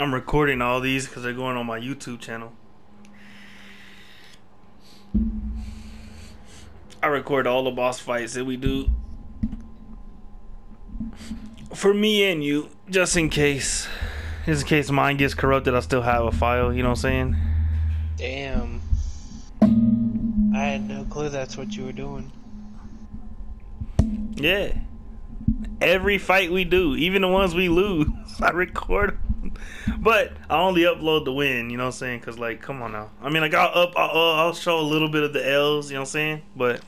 I'm recording all these because they're going on my YouTube channel. I record all the boss fights that we do for me and you, just in case. Just in case mine gets corrupted, I still have a file. You know what I'm saying? Damn. I had no clue that's what you were doing. Yeah. Every fight we do, even the ones we lose, I record. But I only upload the win. You know what I'm saying? Cause like, come on now. I mean, like I'll up, I'll, I'll show a little bit of the L's. You know what I'm saying? But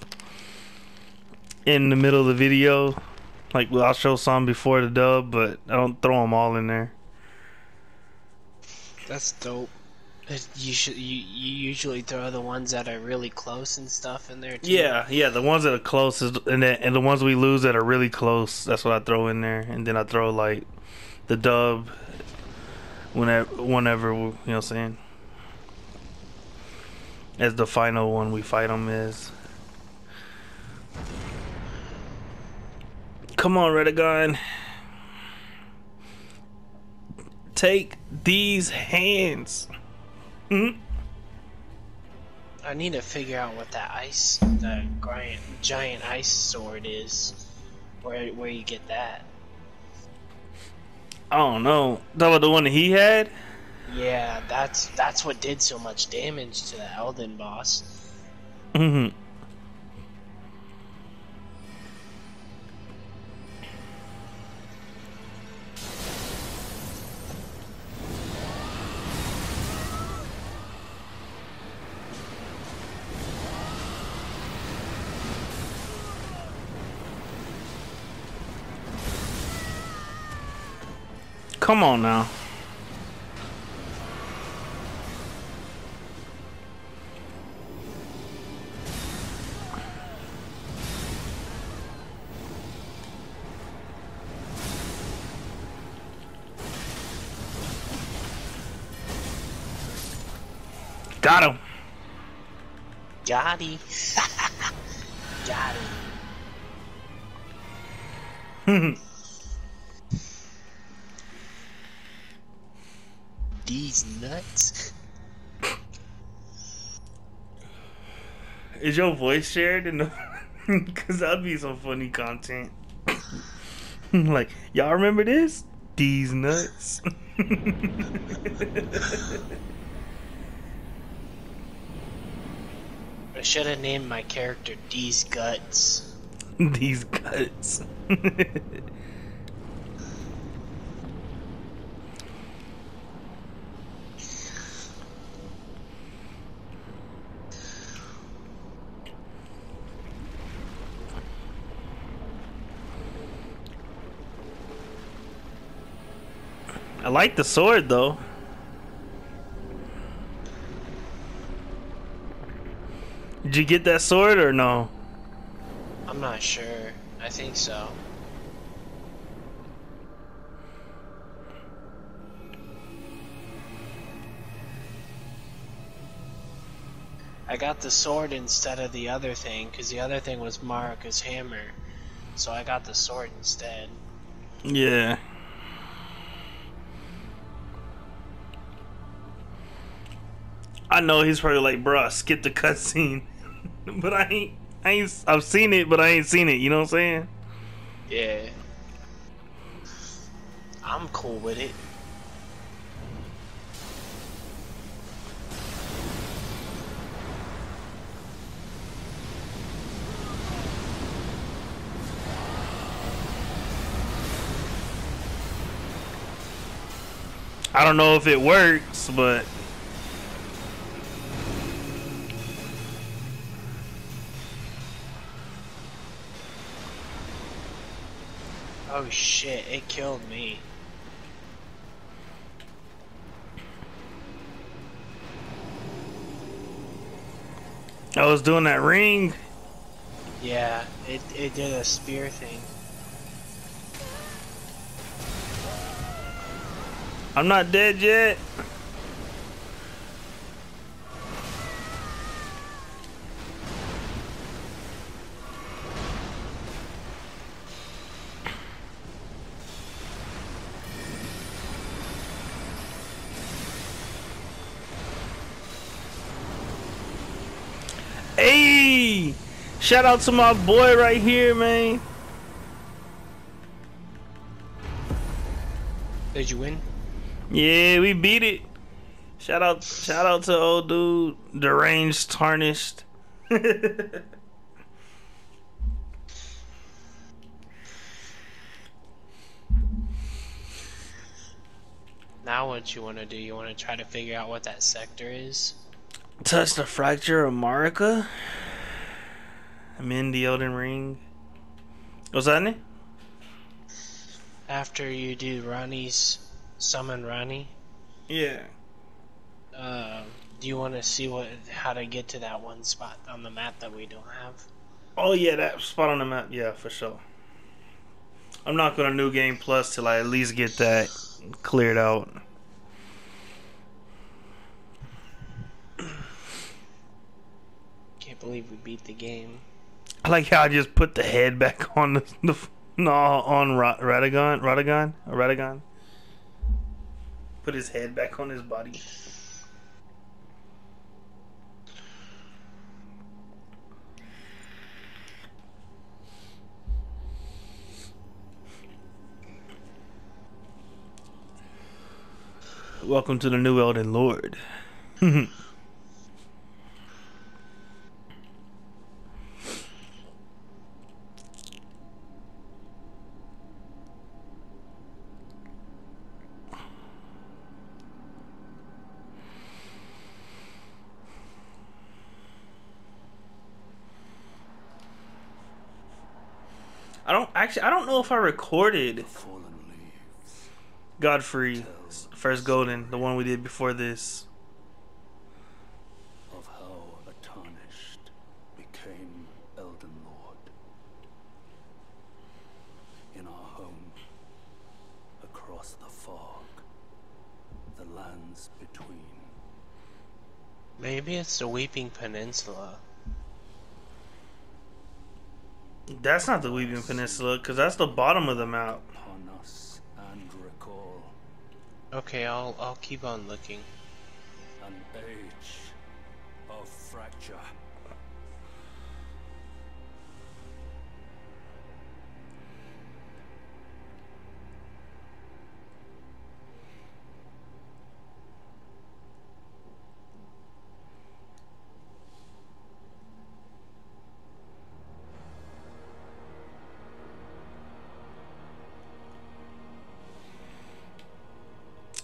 in the middle of the video, like well, I'll show some before the dub, but I don't throw them all in there. That's dope. You should you, you usually throw the ones that are really close and stuff in there too. Yeah, yeah, the ones that are closest and and the ones we lose that are really close. That's what I throw in there, and then I throw like the dub whenever whenever you know what I'm saying. As the final one we fight them is. Come on, Radagon. Take these hands. Hmm? I need to figure out what that ice, the giant, giant ice sword is. Where where you get that? I don't know. That was the one that he had. Yeah, that's that's what did so much damage to the Elden boss. Mm-hmm. Come on now. Got him. Got him. Got him. Nuts. Is your voice shared in the? Cause that'd be some funny content. like y'all remember this? These nuts. I should have named my character These Guts. These guts. I like the sword though. Did you get that sword or no? I'm not sure. I think so. I got the sword instead of the other thing, because the other thing was Marika's hammer. So I got the sword instead. Yeah. I know he's probably like, bruh, skip the cutscene. but I ain't, I ain't, I've seen it, but I ain't seen it. You know what I'm saying? Yeah. I'm cool with it. I don't know if it works, but Oh shit, it killed me. I was doing that ring. Yeah, it, it did a spear thing. I'm not dead yet. Hey! Shout out to my boy right here, man. Did you win? Yeah, we beat it. Shout out, shout out to old dude, deranged, tarnished. Now what you want to do? You want to try to figure out what that sector is? Touch the fracture of Marika. I'm in the Elden Ring. What's that name? After you do Ranni's summon Ronnie. Yeah. uh, do you want to see what how to get to that one spot on the map that we don't have? Oh yeah, that spot on the map. Yeah, for sure. I'm not gonna new game plus till I at least get that cleared out. Believe we beat the game. I like how I just put the head back on the, the no on Ra- Radagon, Radagon, Radagon. Put his head back on his body. Welcome to the new Elden Lord. I don't actually. I don't know if I recorded Godfrey first Golden, the one we did before this. of how a tarnished became Elden Lord. In our home, across the fog, the lands between. Maybe it's the Weeping Peninsula. That's not the Weeping Peninsula, because that's the bottom of the map. And recall Okay, I'll I'll keep on looking. an age of fracture.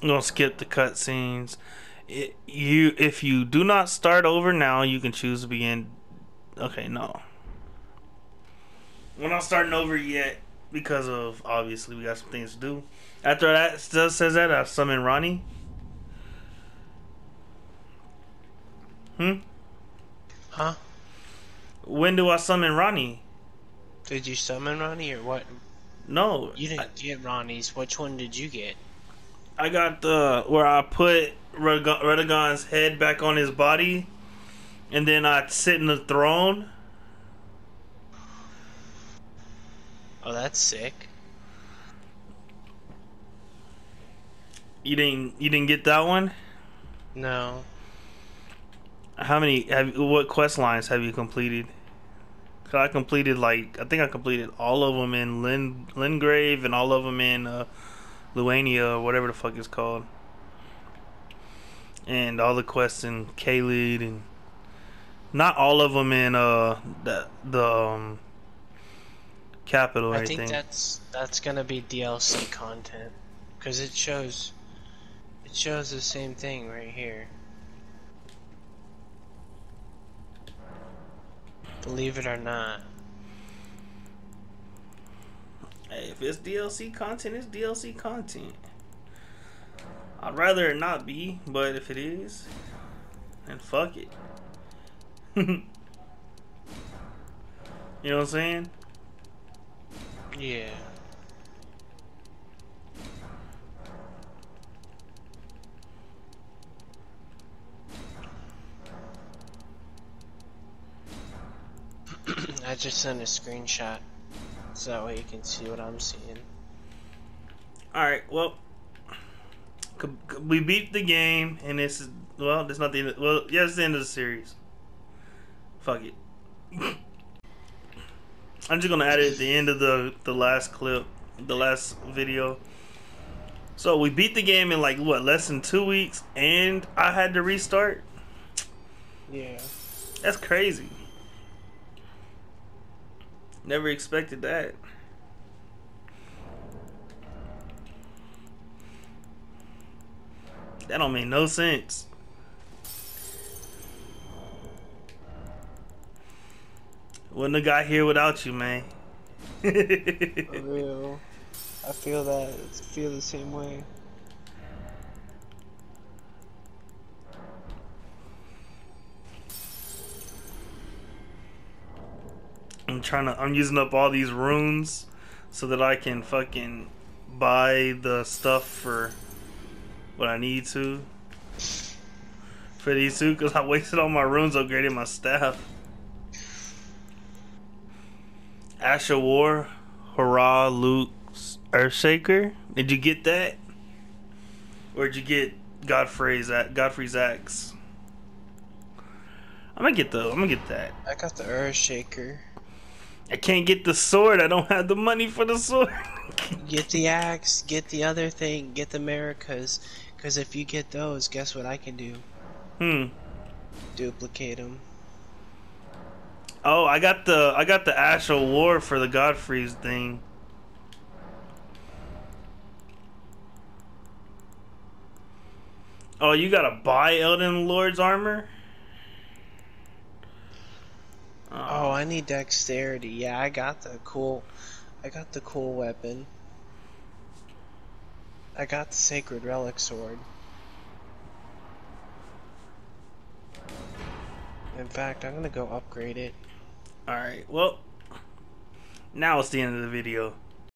I'm gonna skip the cutscenes. You, if you do not start over now, you can choose to begin. Okay, no. We're not starting over yet because of obviously we got some things to do. After that still says that I summon Ranni. Hmm. Huh? When do I summon Ranni? Did you summon Ranni or what? No, You didn't get Ranni's. Which one did you get? I got the where I put Radagon's head back on his body, and then I sit in the throne. Oh, that's sick. You didn't you didn't get that one? No. How many have what quest lines have you completed? 'Cause I completed like I think I completed all of them in Lin Limgrave and all of them in uh, Liurnia or whatever the fuck it's called, and all the quests in Caelid and not all of them in uh the the um, capital or I anything. think that's that's gonna be DLC content, cause it shows it shows the same thing right here. Believe it or not. Hey, if it's DLC content, it's DLC content. I'd rather it not be, but if it is, then fuck it. you know what I'm saying? Yeah. I just sent a screenshot so that way you can see what I'm seeing. Alright, well, we beat the game, and this is, well, that's not the end of, well, yeah, it's the end of the series. Fuck it. I'm just gonna add it at the end of the the last clip, the last video. So we beat the game in like what less than two weeks, and I had to restart. Yeah. That's crazy. Never expected that. That don't make no sense. Wouldn't have got here without you, man. For real. I feel that. I feel the same way. I'm trying to. I'm using up all these runes so that I can fucking buy the stuff for what I need to for these two because I wasted all my runes upgrading my staff. Ash of War, Hoarah Loux's Earthshaker. Did you get that? Or did you get Godfrey's Godfrey's axe? I'm gonna get the. I'm gonna get that. I got the Earth Shaker. I can't get the sword. I don't have the money for the sword. Get the axe. Get the other thing. Get the Americas. Because if you get those, guess what I can do? hmm. Duplicate them. Oh, I got the I got the Ash of War for the Godfrey's thing. Oh, you gotta buy Elden Lord's armor? Oh, um, I need dexterity. Yeah, I got the cool. I got the cool weapon. I got the sacred relic sword. In fact, I'm gonna go upgrade it. Alright, well, now it's the end of the video.